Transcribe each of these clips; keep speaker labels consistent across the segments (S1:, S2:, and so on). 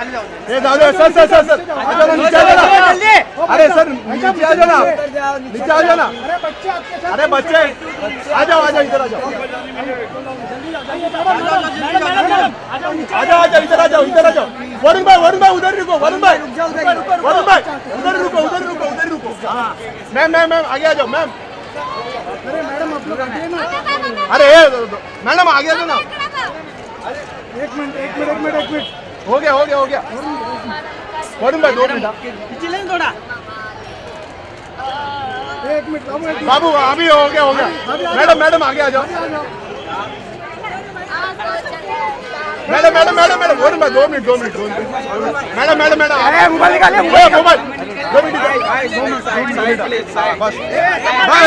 S1: ये जाओ जाओ सर सर सर सर। आ जाओ ना, नीचे आ जाओ ना। अरे सर नीचे आ जाओ ना। नीचे आ जाओ ना। अरे बच्चे आ जाओ आ जाओ इधर आ जाओ। आ जाओ आ जाओ इधर आ जाओ इधर आ जाओ। वरुण भाई वरुण भाई उधर रुको वरुण भाई। वरुण भाई उधर रुको उधर रुको उधर रुको। हाँ। मैम मैम मैम आगे आ जाओ मैम। अरे ये, मैडम आगे आ जाओ ना।
S2: एक मिनट एक मिनट एक मिनट एक मिनट।
S1: हो गया हो गया हो गया। वरुण भाई दो मिनट।
S2: एक मिनट बाबू
S1: अभी हो गया हो गया। मैडम मैडम आगे आ जाओ। Madam madam madam madam Varun भाई दो मिनट दो मिनट दो मिनट। मैडम मैडम मैडम अरे मोबाइल निकालिए मोबाइल दो मिनट दो मिनट। बस। हाँ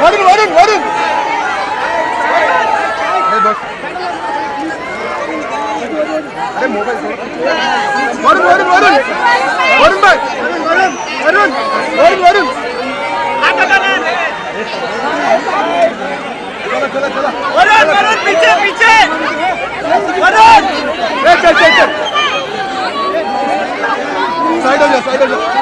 S1: वरुण वरुण वरुण अरे बस अरे मोबाइल वरुण वरुण वरुण वरुण भाई वरुण वरुण वरुण वरुण चला चला चला
S3: वरुण वरुण पीछे पीछे वरुण
S1: ए, चल चल चल साइड हो जा साइड हो जा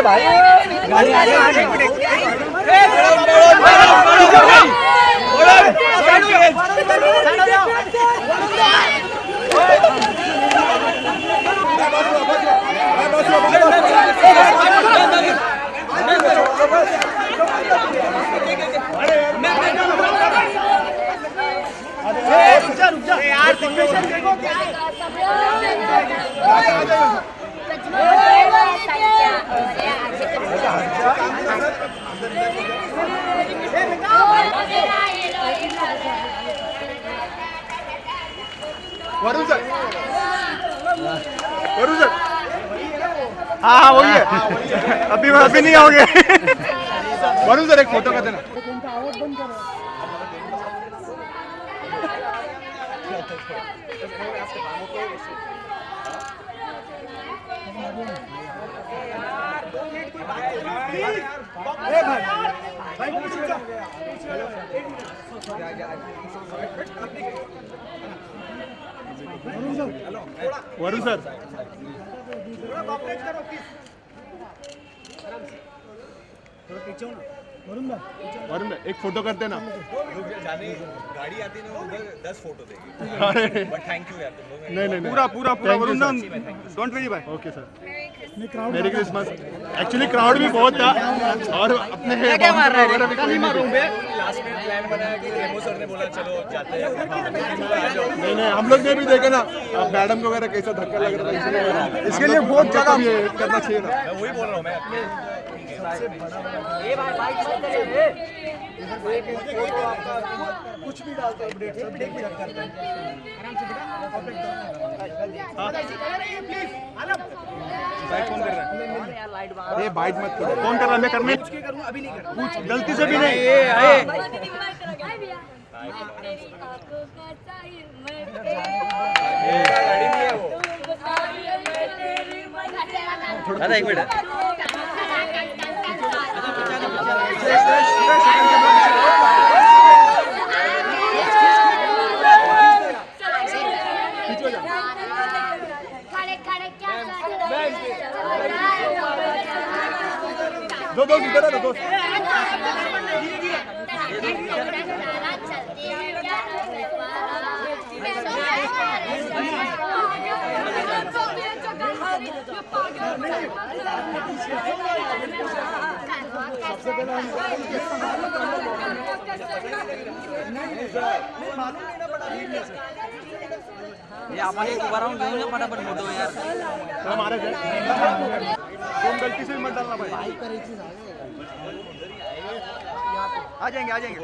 S1: अरे भाई गाड़ी आगे आगे यार सिचुएशन देखो क्या है वरुण सर। वरुण सर। हाँ हाँ वही है। अभी अभी नहीं आओगे। वरुण सर, एक फ़ोटो देना
S2: करा ए भाई
S1: वरुण सर।
S2: वरुण भाई
S1: एक फ़ोटो करते ना
S4: गाड़ी आती ना। उधर दस फ़ोटो देगी बट थैंक यू यार तुम लोग
S1: नहीं नहीं।
S3: पूरा पूरा पूरा वरुण
S1: sir.
S3: डोंट वेरी भाई।
S1: Okay sir merry Christmas actually crowd भी बहुत था और अपने
S4: लास्ट में प्लान बनाया कि रेमो सर ने बोला चलो जाते हैं
S1: नहीं नहीं हम लोग ने भी देखा ना मैडम को वगैरह कैसा धक्का लग रहा है
S3: इसके लिए बहुत ज़्यादा
S1: ये करना चाहिए ना।
S4: मैं वही बोल रहा हूँ मैं
S2: कुछ भी डालते हैं ब्रेक सब ब्रेक भी रखते हैं।
S1: ये बाइट मत करो। कौन कर रहा है? मैं करने? पूछ गलती से भी नहीं।
S5: दादा एक मिनट।
S6: मिनट
S1: दो दोस्त इधर है ना दोस्त
S3: राहून घेऊन या फटाफट फ़ोटो यार।
S1: चला मारे गलती से मत डालना भाई। आ जाएँगे आ जाएँगे।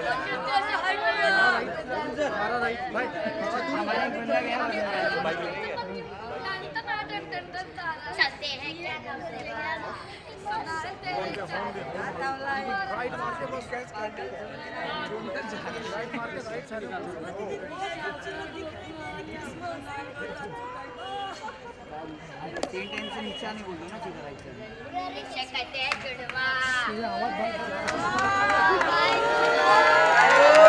S7: चलते हैं क्या
S3: तीन टाइम से नीचे आने बोल दो ना सीधा राइट
S7: रिक्शा कहते हैं
S8: आवाज़